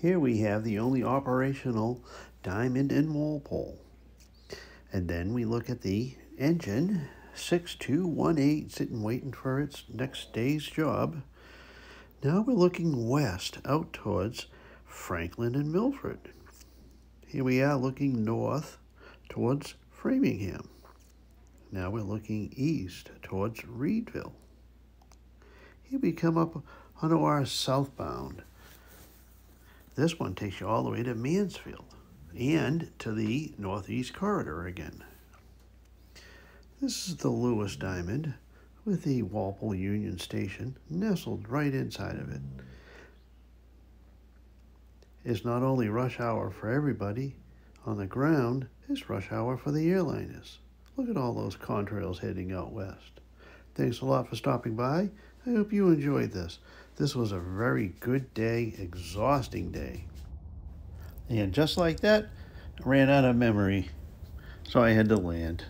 Here we have the only operational diamond in Walpole. And then we look at the engine 6218 sitting waiting for its next day's job. Now we're looking west out towards Franklin and Milford. Here we are looking north towards Framingham. Now we're looking east towards Readville. Here we come up onto our southbound. This one takes you all the way to Mansfield and to the Northeast Corridor again. This is the Lewis Diamond with the Walpole Union Station nestled right inside of it. It's not only rush hour for everybody on the ground, it's rush hour for the airliners. Look at all those contrails heading out west. Thanks a lot for stopping by. I hope you enjoyed this. This was a very good day, exhausting day. And just like that, I ran out of memory, so I had to land.